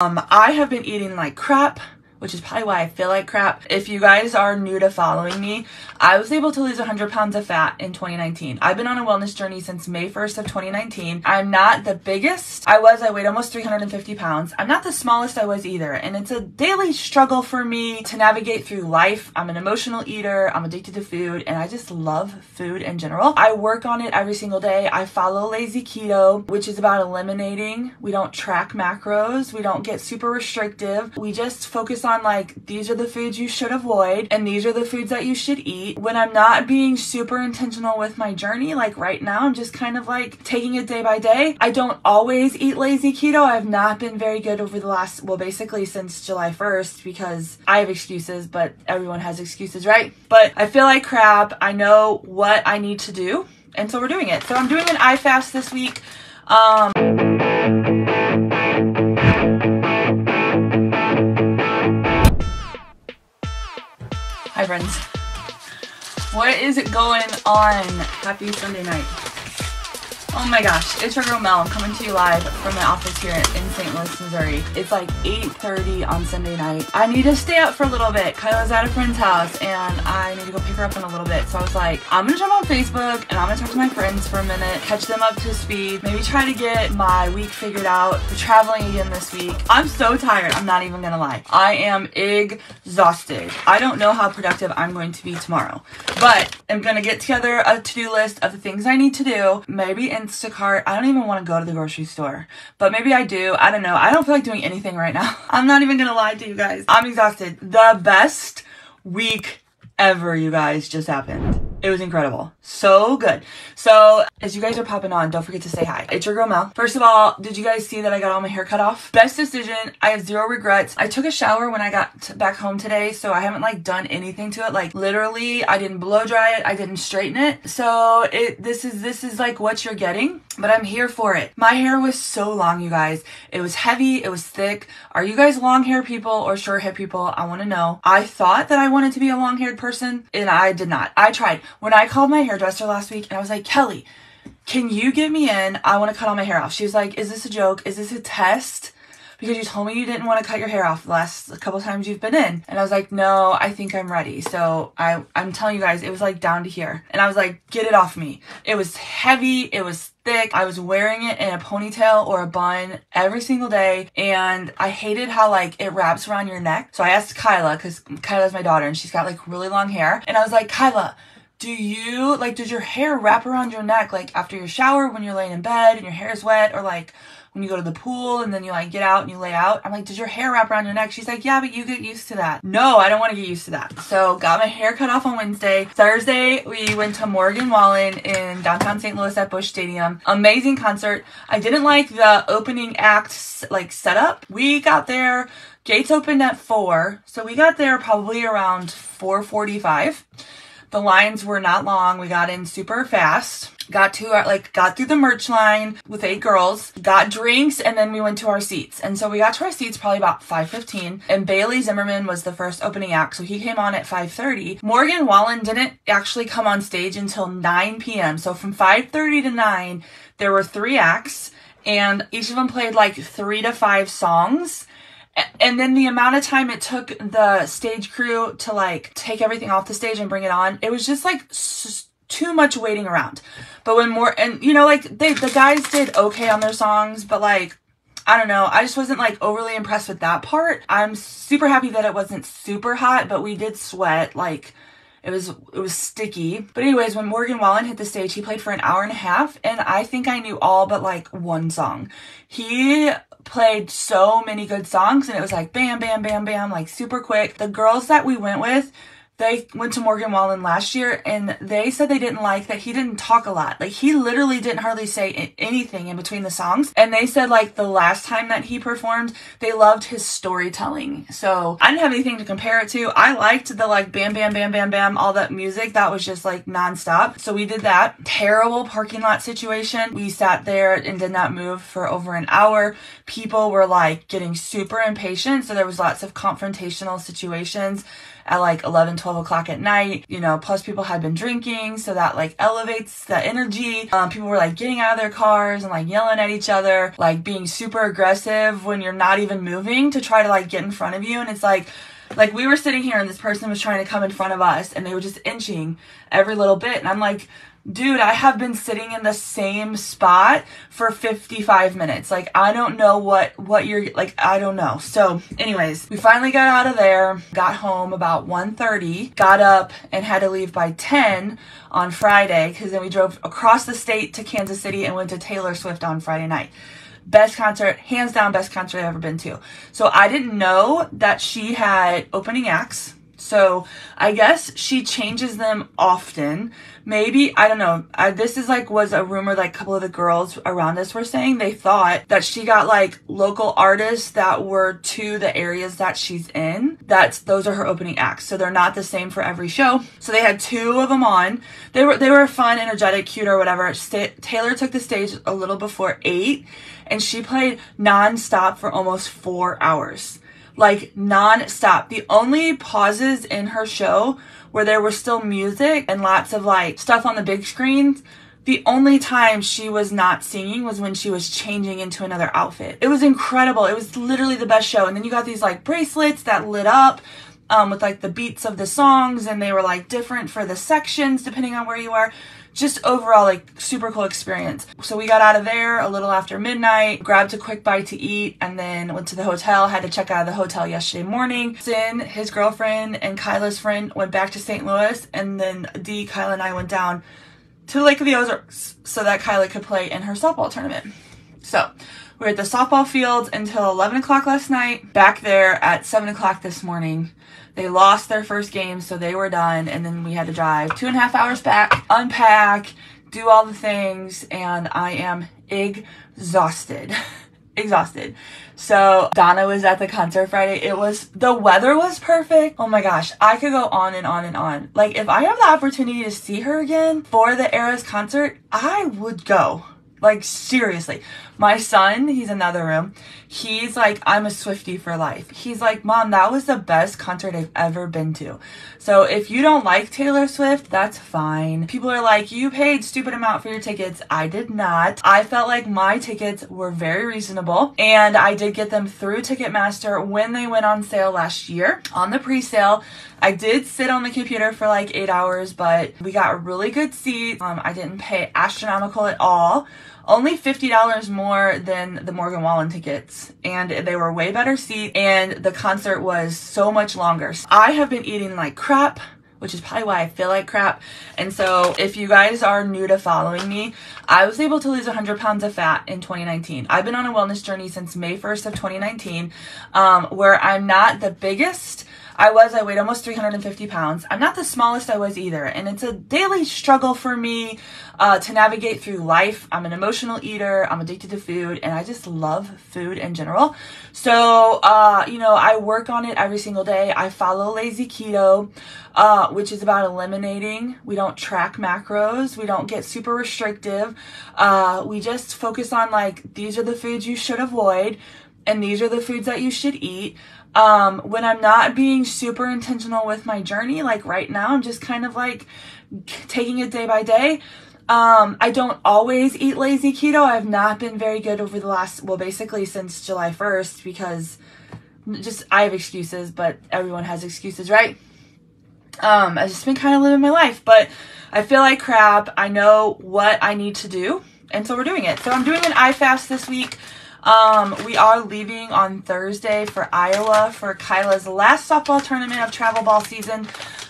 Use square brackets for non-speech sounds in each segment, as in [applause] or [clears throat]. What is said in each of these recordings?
Um, I have been eating like crap which is probably why I feel like crap. If you guys are new to following me, I was able to lose 100 pounds of fat in 2019. I've been on a wellness journey since May 1st of 2019. I'm not the biggest. I was, I weighed almost 350 pounds. I'm not the smallest I was either. And it's a daily struggle for me to navigate through life. I'm an emotional eater. I'm addicted to food and I just love food in general. I work on it every single day. I follow lazy keto, which is about eliminating. We don't track macros. We don't get super restrictive. We just focus on on like these are the foods you should avoid and these are the foods that you should eat. When I'm not being super intentional with my journey, like right now, I'm just kind of like taking it day by day. I don't always eat lazy keto. I've not been very good over the last, well, basically since July 1st because I have excuses, but everyone has excuses, right? But I feel like crap. I know what I need to do. And so we're doing it. So I'm doing an iFast this week. Um, Hi, friends. What is going on? Happy Sunday night. Oh my gosh, it's your girl Mel. Coming to you live from my office here in St. Louis, Missouri. It's like 8.30 on Sunday night. I need to stay up for a little bit. Kyla's at a friend's house and I need to go pick her up in a little bit. So I was like, I'm gonna jump on Facebook and I'm gonna talk to my friends for a minute, catch them up to speed, maybe try to get my week figured out. We're traveling again this week. I'm so tired, I'm not even gonna lie. I am exhausted. I don't know how productive I'm going to be tomorrow, but I'm gonna get together a to-do list of the things I need to do, maybe Instacart. I don't even want to go to the grocery store, but maybe I do. I don't know. I don't feel like doing anything right now. [laughs] I'm not even going to lie to you guys. I'm exhausted. The best week ever, you guys, just happened. It was incredible. So good. So, as you guys are popping on, don't forget to say hi. It's your girl Mel. First of all, did you guys see that I got all my hair cut off? Best decision. I have zero regrets. I took a shower when I got back home today, so I haven't like done anything to it. Like literally, I didn't blow dry it. I didn't straighten it. So, it this is this is like what you're getting, but I'm here for it. My hair was so long, you guys. It was heavy, it was thick. Are you guys long hair people or short hair people? I want to know. I thought that I wanted to be a long-haired person, and I did not. I tried. When I called my hairdresser last week and I was like, Kelly, can you get me in? I want to cut all my hair off. She was like, is this a joke? Is this a test? Because you told me you didn't want to cut your hair off the last couple times you've been in. And I was like, no, I think I'm ready. So I, I'm telling you guys, it was like down to here. And I was like, get it off me. It was heavy. It was thick. I was wearing it in a ponytail or a bun every single day. And I hated how like it wraps around your neck. So I asked Kyla, because Kyla's my daughter and she's got like really long hair. And I was like, Kyla, do you like does your hair wrap around your neck like after your shower when you're laying in bed and your hair is wet or like when you go to the pool and then you like get out and you lay out? I'm like does your hair wrap around your neck? She's like yeah but you get used to that. No i don't want to get used to that. So got my hair cut off on wednesday. Thursday we went to morgan wallen in downtown st louis at busch stadium. Amazing concert. I didn't like the opening act like setup. We got there gates opened at four so we got there probably around 445 the lines were not long. We got in super fast. Got to our, like, got through the merch line with eight girls, got drinks, and then we went to our seats. And so we got to our seats probably about 5.15, and Bailey Zimmerman was the first opening act, so he came on at 5.30. Morgan Wallen didn't actually come on stage until 9 p.m. So from 5.30 to 9, there were three acts, and each of them played like three to five songs and then the amount of time it took the stage crew to like take everything off the stage and bring it on, it was just like s- too much waiting around. But when more and you know like they the guys did okay on their songs, but like I don't know. I just wasn't like overly impressed with that part. I'm super happy that it wasn't super hot, but we did sweat like it was it was sticky. But anyways, when Morgan Wallen hit the stage, he played for an hour and a half and I think I knew all but like one song. He played so many good songs and it was like bam, bam, bam, bam, like super quick. The girls that we went with, they went to Morgan Wallen last year and they said they didn't like that he didn't talk a lot. Like he literally didn't hardly say anything in between the songs. And they said like the last time that he performed, they loved his storytelling. So I didn't have anything to compare it to. I liked the like bam, bam, bam, bam, bam, all that music. That was just like nonstop. So we did that. Terrible parking lot situation. We sat there and did not move for over an hour. People were like getting super impatient. So there was lots of confrontational situations at like 11, 12 12 o'clock at night, you know, plus people had been drinking. So that like elevates the energy. Um, people were like getting out of their cars and like yelling at each other, like being super aggressive when you're not even moving to try to like get in front of you. And it's like, like we were sitting here and this person was trying to come in front of us and they were just inching every little bit. And I'm like, dude, I have been sitting in the same spot for 55 minutes. Like, I don't know what, what you're, like, I don't know. So anyways, we finally got out of there, got home about 1.30, got up and had to leave by 10 on Friday because then we drove across the state to Kansas City and went to Taylor Swift on Friday night best concert, hands down best concert I've ever been to. So I didn't know that she had opening acts. So I guess she changes them often. Maybe, I don't know. I, this is like, was a rumor like a couple of the girls around us were saying. They thought that she got like local artists that were to the areas that she's in. That's, those are her opening acts. So they're not the same for every show. So they had two of them on. They were, they were fun, energetic, cute or whatever. St- Taylor took the stage a little before eight and she played nonstop for almost four hours like non-stop. The only pauses in her show where there was still music and lots of like stuff on the big screens, the only time she was not singing was when she was changing into another outfit. It was incredible. It was literally the best show. And then you got these like bracelets that lit up um, with like the beats of the songs and they were like different for the sections depending on where you are just overall like super cool experience. So we got out of there a little after midnight, grabbed a quick bite to eat, and then went to the hotel. Had to check out of the hotel yesterday morning. Sin, his girlfriend, and Kyla's friend went back to St. Louis, and then Dee, Kyla, and I went down to Lake of the Ozarks so that Kyla could play in her softball tournament. So we were at the softball fields until 11 o'clock last night, back there at 7 o'clock this morning. They lost their first game, so they were done, and then we had to drive two and a half hours back, unpack, do all the things, and I am exhausted. [laughs] exhausted. So Donna was at the concert Friday. It was, the weather was perfect. Oh my gosh. I could go on and on and on. Like if I have the opportunity to see her again for the Eras concert, I would go. Like seriously, my son, he's in another room. He's like, I'm a Swiftie for life. He's like, Mom, that was the best concert I've ever been to. So if you don't like Taylor Swift, that's fine. People are like, you paid stupid amount for your tickets. I did not. I felt like my tickets were very reasonable and I did get them through Ticketmaster when they went on sale last year on the pre-sale. I did sit on the computer for like eight hours, but we got really good seats. Um, I didn't pay astronomical at all only $50 more than the Morgan Wallen tickets and they were way better seat and the concert was so much longer. I have been eating like crap which is probably why I feel like crap. And so if you guys are new to following me, I was able to lose 100 pounds of fat in 2019. I've been on a wellness journey since May 1st of 2019, um, where I'm not the biggest, I was, I weighed almost 350 pounds. I'm not the smallest I was either. And it's a daily struggle for me uh, to navigate through life. I'm an emotional eater. I'm addicted to food and I just love food in general. So, uh, you know, I work on it every single day. I follow lazy keto, uh, which is about eliminating. We don't track macros. We don't get super restrictive. Uh, we just focus on like, these are the foods you should avoid and these are the foods that you should eat. Um, when I'm not being super intentional with my journey, like right now, I'm just kind of like taking it day by day. Um, I don't always eat lazy keto. I've not been very good over the last, well, basically since July 1st because just I have excuses, but everyone has excuses, right? Um, I've just been kind of living my life, but I feel like crap. I know what I need to do, and so we're doing it. So I'm doing an iFast this week. Um, we are leaving on Thursday for Iowa for Kyla's last softball tournament of travel ball season.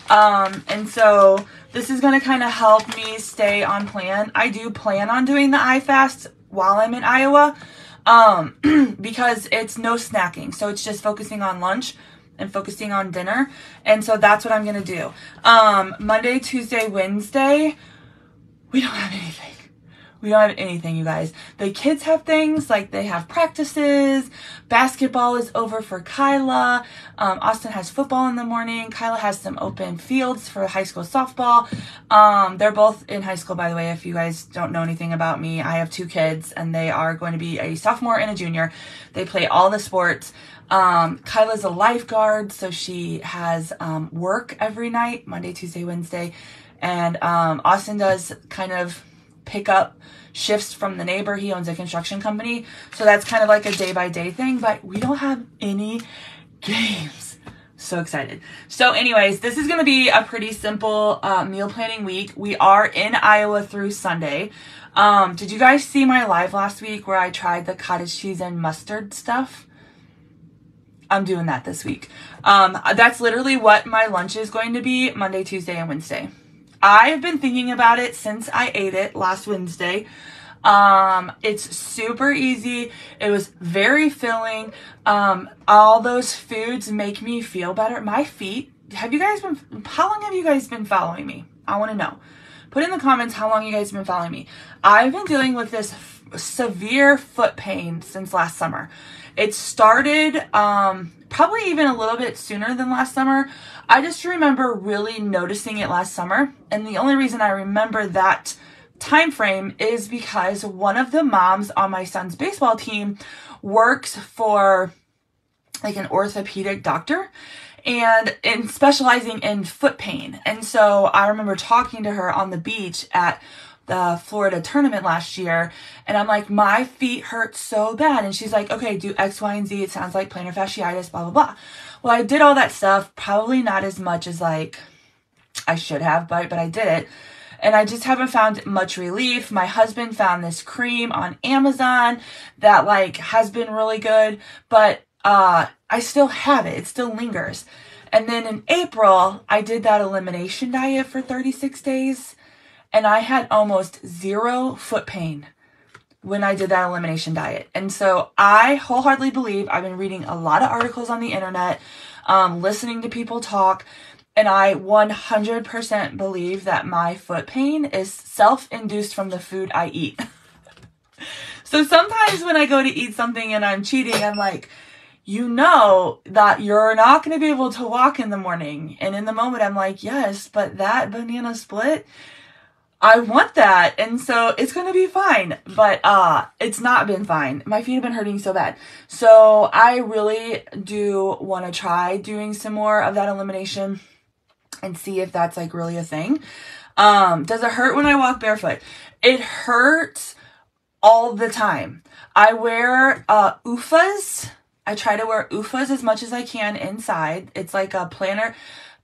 Um, and so this is going to kind of help me stay on plan. I do plan on doing the iFast while I'm in Iowa um, [clears throat] because it's no snacking. So it's just focusing on lunch and focusing on dinner. And so that's what I'm going to do. Um, Monday, Tuesday, Wednesday, we don't have anything We don't have anything, you guys. The kids have things like they have practices. Basketball is over for Kyla. Um, Austin has football in the morning. Kyla has some open fields for high school softball. Um, they're both in high school, by the way. If you guys don't know anything about me, I have two kids and they are going to be a sophomore and a junior. They play all the sports. Um, Kyla's a lifeguard, so she has um, work every night, Monday, Tuesday, Wednesday. And um, Austin does kind of pick up shifts from the neighbor. He owns a construction company. So that's kind of like a day by day thing, but we don't have any games. So excited. So anyways, this is going to be a pretty simple uh, meal planning week. We are in Iowa through Sunday. Um, did you guys see my live last week where I tried the cottage cheese and mustard stuff? I'm doing that this week. Um, that's literally what my lunch is going to be Monday, Tuesday, and Wednesday. I've been thinking about it since I ate it last Wednesday. Um, it's super easy. It was very filling. Um, all those foods make me feel better. My feet, have you guys been, how long have you guys been following me? I want to know. Put in the comments how long you guys have been following me. I've been dealing with this severe foot pain since last summer. It started um, probably even a little bit sooner than last summer. I just remember really noticing it last summer. And the only reason I remember that time frame is because one of the moms on my son's baseball team works for like an orthopedic doctor and in specializing in foot pain. And so I remember talking to her on the beach at the Florida tournament last year. And I'm like, my feet hurt so bad. And she's like, okay, do X, Y, and Z. It sounds like plantar fasciitis, blah, blah, blah. Well, I did all that stuff, probably not as much as like I should have, but, but I did it. And I just haven't found much relief. My husband found this cream on Amazon that like has been really good, but, uh, I still have it. It still lingers. And then in April, I did that elimination diet for 36 days and I had almost zero foot pain when I did that elimination diet. And so I wholeheartedly believe I've been reading a lot of articles on the internet, um, listening to people talk, and I 100% believe that my foot pain is self induced from the food I eat. [laughs] so sometimes when I go to eat something and I'm cheating, I'm like, you know that you're not going to be able to walk in the morning. And in the moment, I'm like, yes, but that banana split I want that. And so it's going to be fine. But, uh, it's not been fine. My feet have been hurting so bad. So I really do want to try doing some more of that elimination and see if that's like really a thing. Um, does it hurt when I walk barefoot? It hurts all the time. I wear, uh, OOFOS. I try to wear OOFOS as much as I can inside. It's like a plantar,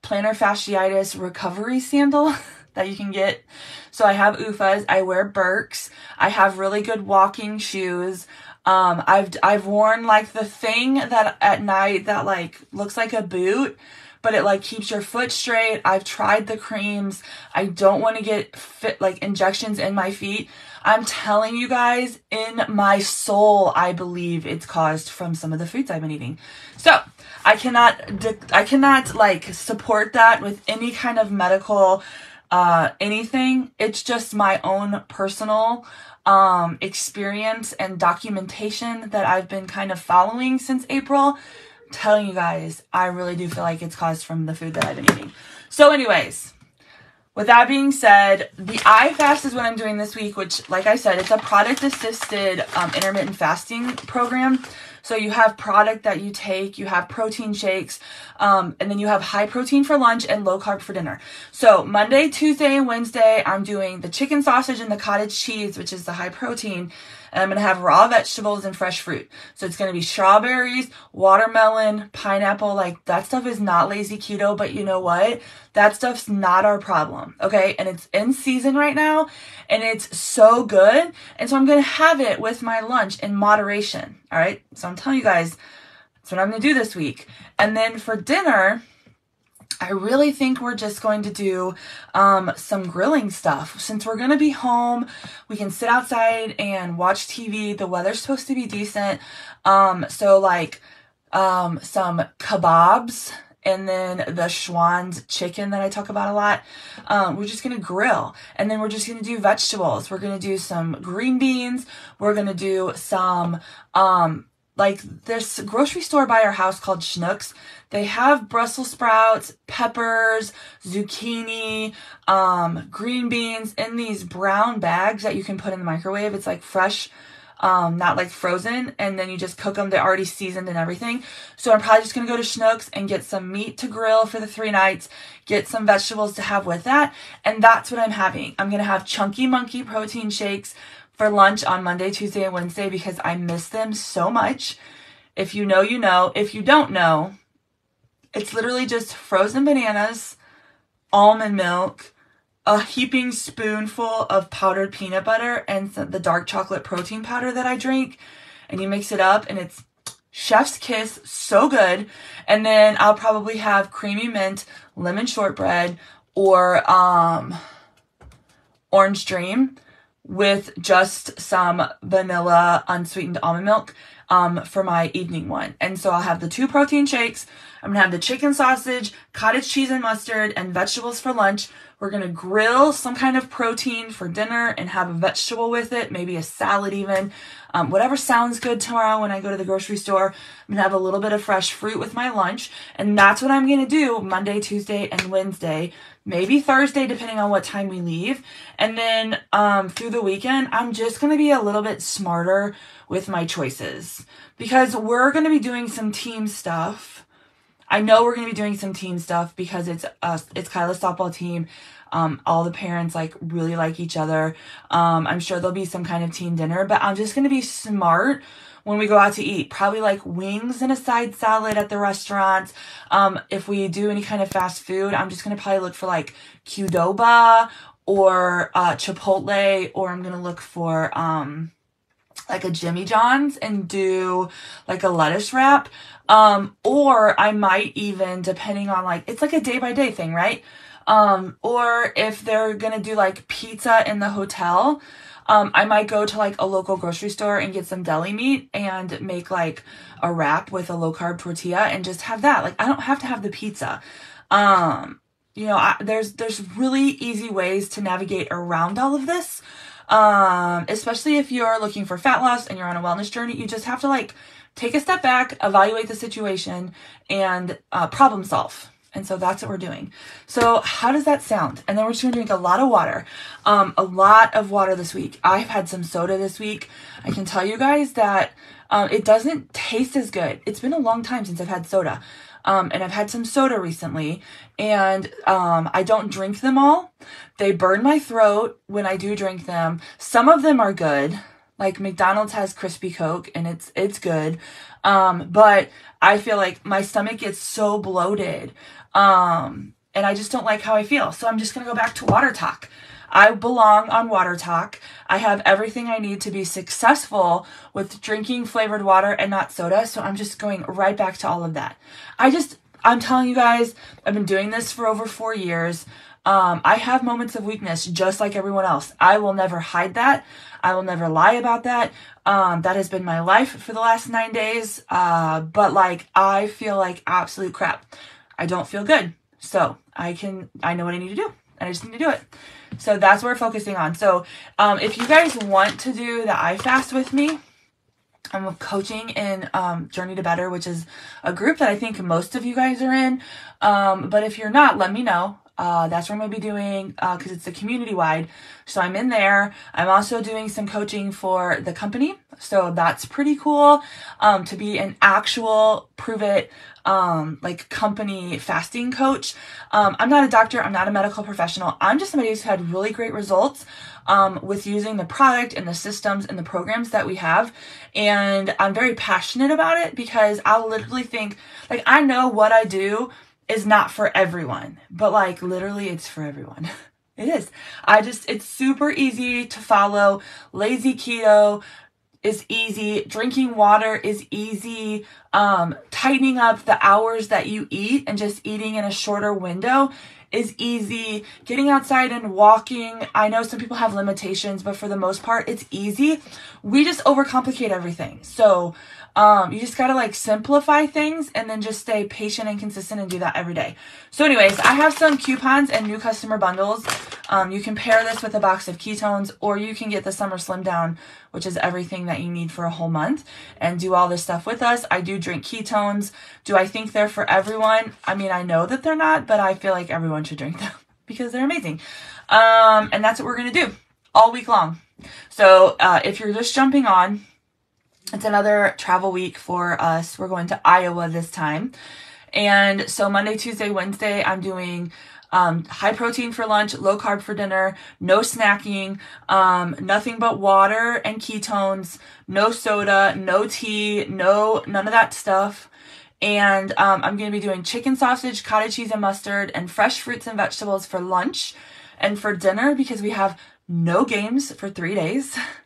plantar fasciitis recovery sandal. [laughs] that you can get. So I have OOFOS, I wear Birks, I have really good walking shoes. Um, I've, I've worn like the thing that at night that like looks like a boot, but it like keeps your foot straight. I've tried the creams. I don't want to get fit like injections in my feet. I'm telling you guys, in my soul, I believe it's caused from some of the foods I've been eating. So I cannot, I cannot like support that with any kind of medical uh, anything. It's just my own personal um, experience and documentation that I've been kind of following since April. I'm telling you guys, I really do feel like it's caused from the food that I've been eating. So, anyways, with that being said, the iFast is what I'm doing this week, which, like I said, it's a product assisted um, intermittent fasting program. So you have product that you take, you have protein shakes, um, and then you have high protein for lunch and low carb for dinner. So Monday, Tuesday, and Wednesday, I'm doing the chicken sausage and the cottage cheese, which is the high protein. And I'm going to have raw vegetables and fresh fruit. So it's going to be strawberries, watermelon, pineapple. Like that stuff is not lazy keto, but you know what? That stuff's not our problem. Okay. And it's in season right now and it's so good. And so I'm going to have it with my lunch in moderation. All right. So I'm telling you guys, that's what I'm going to do this week. And then for dinner, I really think we're just going to do um, some grilling stuff. Since we're going to be home, we can sit outside and watch TV. The weather's supposed to be decent. Um, so, like, um, some kebabs and then the Schwan's chicken that I talk about a lot. Um, we're just gonna grill, and then we're just gonna do vegetables. We're gonna do some green beans. We're gonna do some um, like this grocery store by our house called Schnucks. They have Brussels sprouts, peppers, zucchini, um, green beans in these brown bags that you can put in the microwave. It's like fresh um, not like frozen, and then you just cook them. They're already seasoned and everything. So I'm probably just gonna go to Schnucks and get some meat to grill for the three nights, get some vegetables to have with that, and that's what I'm having. I'm gonna have Chunky Monkey protein shakes for lunch on Monday, Tuesday, and Wednesday because I miss them so much. If you know, you know. If you don't know, it's literally just frozen bananas, almond milk, a heaping spoonful of powdered peanut butter and the dark chocolate protein powder that I drink. And you mix it up and it's chef's kiss, so good. And then I'll probably have creamy mint, lemon shortbread, or um, orange dream with just some vanilla unsweetened almond milk um, for my evening one. And so I'll have the two protein shakes. I'm gonna have the chicken sausage, cottage cheese and mustard, and vegetables for lunch we're gonna grill some kind of protein for dinner and have a vegetable with it, maybe a salad even. Um, whatever sounds good tomorrow when I go to the grocery store. I'm gonna have a little bit of fresh fruit with my lunch. And that's what I'm gonna do Monday, Tuesday, and Wednesday. Maybe Thursday, depending on what time we leave. And then um, through the weekend, I'm just gonna be a little bit smarter with my choices because we're gonna be doing some team stuff I know we're gonna be doing some team stuff because it's us, it's Kyla's softball team. Um, all the parents like really like each other. Um, I'm sure there'll be some kind of team dinner, but I'm just gonna be smart when we go out to eat. Probably like wings and a side salad at the restaurant. Um, if we do any kind of fast food, I'm just gonna probably look for like Qdoba or uh, Chipotle, or I'm gonna look for um, like a Jimmy John's and do like a lettuce wrap. Um, or I might even, depending on like, it's like a day by day thing, right? Um, or if they're gonna do like pizza in the hotel, um, I might go to like a local grocery store and get some deli meat and make like a wrap with a low carb tortilla and just have that. Like, I don't have to have the pizza. Um, you know, I, there's, there's really easy ways to navigate around all of this um, especially if you're looking for fat loss and you're on a wellness journey, you just have to like take a step back, evaluate the situation, and uh, problem solve. And so that's what we're doing. So how does that sound? And then we're just gonna drink a lot of water. Um, a lot of water this week. I've had some soda this week. I can tell you guys that um, it doesn't taste as good. It's been a long time since I've had soda. Um, and I've had some soda recently, and um, I don't drink them all. They burn my throat when I do drink them. Some of them are good, like McDonald's has crispy Coke, and it's it's good. Um, but I feel like my stomach gets so bloated, um, and I just don't like how I feel. So I'm just gonna go back to WaterTok. I belong on WaterTok. I have everything I need to be successful with drinking flavored water and not soda. So I'm just going right back to all of that. I just, I'm telling you guys, I've been doing this for over four years. Um, I have moments of weakness just like everyone else. I will never hide that. I will never lie about that. Um, that has been my life for the last nine days. Uh, but like, I feel like absolute crap. I don't feel good. So I can, I know what I need to do and I just need to do it. So that's what we're focusing on. So um, if you guys want to do the iFast with me, I'm coaching in um, Journey to Better, which is a group that I think most of you guys are in. Um, but if you're not, let me know. Uh, that's what I'm going to be doing because uh, it's a community wide. So I'm in there. I'm also doing some coaching for the company. So that's pretty cool um, to be an actual Pruvit um, like company fasting coach. Um, I'm not a doctor. I'm not a medical professional. I'm just somebody who's had really great results um, with using the product and the systems and the programs that we have. And I'm very passionate about it because I literally think like I know what I do is not for everyone, but like literally it's for everyone. [laughs] it is. I just, it's super easy to follow. Lazy keto is easy. Drinking water is easy. Um, tightening up the hours that you eat and just eating in a shorter window is easy. Getting outside and walking, I know some people have limitations, but for the most part, it's easy. We just overcomplicate everything. So, um, you just gotta like simplify things and then just stay patient and consistent and do that every day. So anyways, I have some coupons and new customer bundles. Um, you can pair this with a box of ketones or you can get the summer slim down, which is everything that you need for a whole month and do all this stuff with us. I do drink ketones. Do I think they're for everyone? I mean, I know that they're not, but I feel like everyone should drink [laughs] them because they're amazing. Um, and that's what we're going to do all week long. So, uh, if you're just jumping on, it's another travel week for us. We're going to Iowa this time. And so Monday, Tuesday, Wednesday, I'm doing um, high protein for lunch, low carb for dinner, no snacking, um, nothing but water and ketones, no soda, no tea, no, none of that stuff. And um, I'm going to be doing chicken sausage, cottage cheese and mustard, and fresh fruits and vegetables for lunch and for dinner because we have no games for three days. [laughs]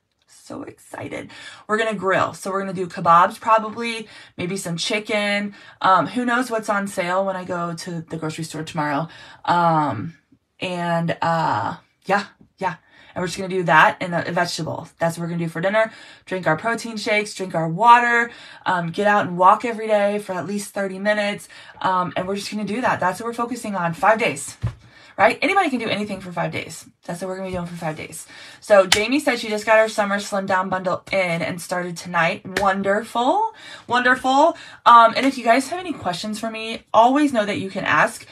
so excited. We're going to grill. So we're going to do kebabs probably, maybe some chicken. Um, who knows what's on sale when I go to the grocery store tomorrow. Um, and, uh, yeah, yeah. And we're just going to do that and a, vegetable. That's what we're going to do for dinner. Drink our protein shakes, drink our water, um, get out and walk every day for at least 30 minutes. Um, and we're just going to do that. That's what we're focusing on five days right? Anybody can do anything for five days. That's what we're gonna be doing for five days. So Jamie said she just got her summer slim down bundle in and started tonight. Wonderful, wonderful. Um, and if you guys have any questions for me, always know that you can ask.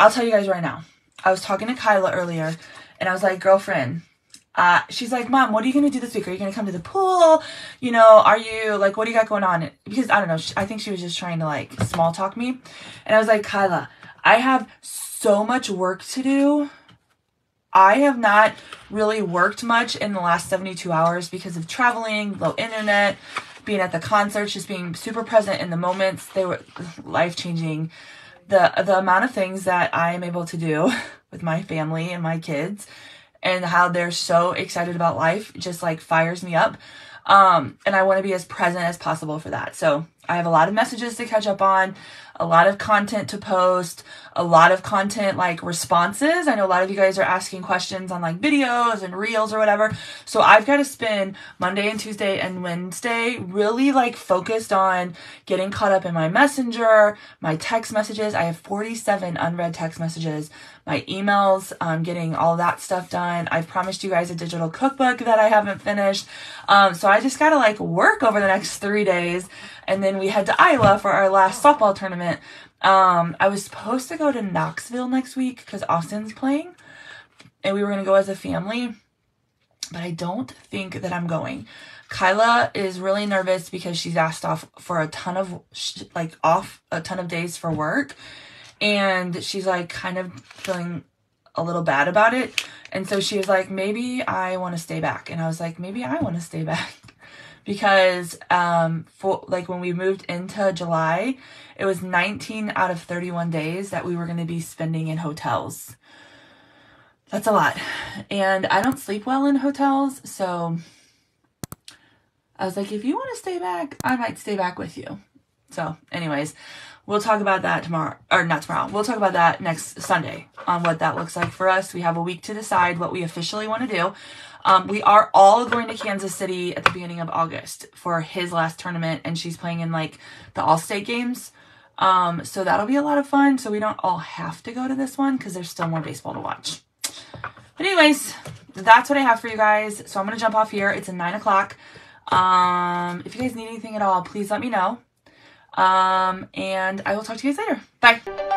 I'll tell you guys right now. I was talking to Kyla earlier, and I was like, girlfriend. Uh, she's like, Mom, what are you gonna do this week? Are you gonna come to the pool? You know, are you like, what do you got going on? Because I don't know. I think she was just trying to like small talk me, and I was like, Kyla, I have so much work to do. I have not really worked much in the last 72 hours because of traveling, low internet, being at the concerts, just being super present in the moments. They were life changing. The the amount of things that I am able to do [laughs] with my family and my kids and how they're so excited about life just like fires me up. Um, and I want to be as present as possible for that. So I have a lot of messages to catch up on, a lot of content to post, a lot of content like responses. I know a lot of you guys are asking questions on like videos and reels or whatever. So I've got to spend Monday and Tuesday and Wednesday really like focused on getting caught up in my messenger, my text messages. I have 47 unread text messages, my emails, um, getting all that stuff done. I've promised you guys a digital cookbook that I haven't finished. Um, so I just got to like work over the next three days and then we head to Iowa for our last softball tournament. Um, I was supposed to go to Knoxville next week because Austin's playing, and we were gonna go as a family, but I don't think that I'm going. Kyla is really nervous because she's asked off for a ton of like off a ton of days for work, and she's like kind of feeling a little bad about it. And so she was like, maybe I want to stay back. And I was like, maybe I want to stay back [laughs] because um for like when we moved into July, it was 19 out of 31 days that we were going to be spending in hotels. That's a lot. And I don't sleep well in hotels, so I was like if you want to stay back, I might stay back with you. So, anyways, we'll talk about that tomorrow or not tomorrow. We'll talk about that next Sunday on what that looks like for us. We have a week to decide what we officially want to do. Um, we are all going to Kansas City at the beginning of August for his last tournament, and she's playing in like the All State games. Um, so that'll be a lot of fun. So we don't all have to go to this one because there's still more baseball to watch. But anyways, that's what I have for you guys. So I'm gonna jump off here. It's a nine o'clock. Um, if you guys need anything at all, please let me know. Um, and I will talk to you guys later. Bye.